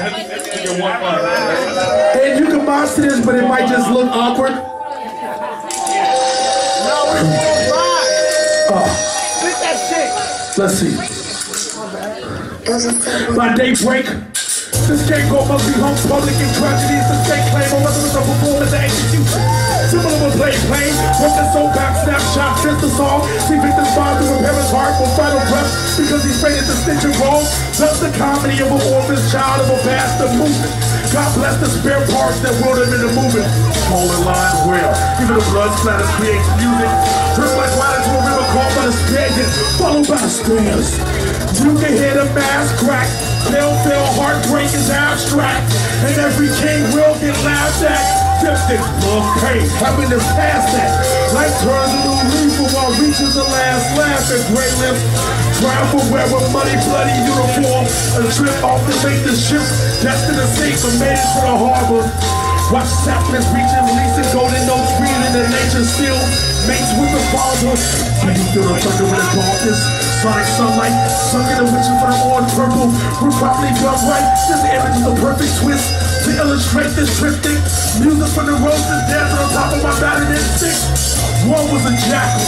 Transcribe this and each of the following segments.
And you can bounce to this, but it might just look awkward. Oh. Let's see. By daybreak, this scapegoat must be hung public in tragedies. The state claim or whether it's a performance or execution. Similar with play plain, broken soul back, snapshot, fist the song. See victims bond to repair his heart for final breath because he's faded the stitch and wrong. Thus the comedy of an orphan's child of a bastard movement. God bless the spare parts that wrote him in the movement. Falling lines well, even the blood splatters creates music. Drip like water to a river called by the spigot, followed by stairs. You can hear the mass crack. They'll feel heartbreak is abstract. And every king will get laughed at. Dipstick, love pain, happiness past that. Life turns leaf while reaches the last laugh at gray lips. Travel wear a muddy, bloody uniform. A trip off to make the ship destined to sink but made it to the harbor. Watch saplings reaching, releasing golden notes, breathing the nature still mates with the father. Can you feel the thunder in the darkness? Sonic sunlight, sunk in the witches for the orange purple. We're probably done right. This image is a perfect twist to illustrate this triptych. Music from the roses dance on top of my instinct. One was a jackal,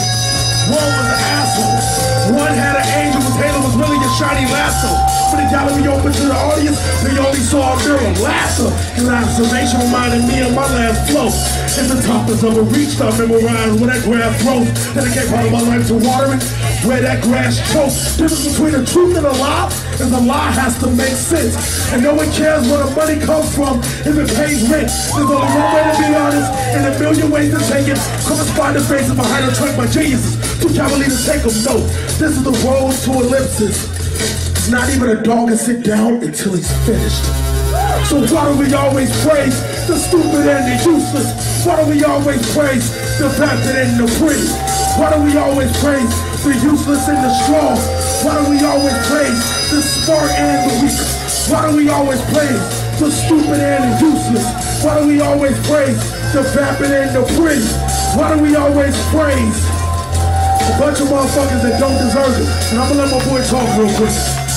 one was an asshole. One had an angel whose halo was really a shiny lasso. When the gallery opened to the audience, they only saw a mirror laughter. His observation reminded me of my last flow. In the toppers of a reach, I memorized where that grass grows. Dedicate part of my life to watering where that grass chokes. Difference between the truth and a lie is a lie has to make sense. And no one cares where the money comes from if it pays rent. There's only one way to be honest and million ways to take it. The faces behind the truck, my geniuses. Two cavaliers take them. No, this is the road to ellipsis. Not even a dog to sit down until he's finished. So why do we always praise the stupid and the useless? Why do we always praise the bastard and the pretty? Why do we always praise the useless and the strong? Why do we always praise the smart and the weak? Why do we always praise the stupid and useless? Why do we always praise the vapid and the pretty? Why do we always praise a bunch of motherfuckers that don't deserve it? And I'm gonna let my boy talk real quick.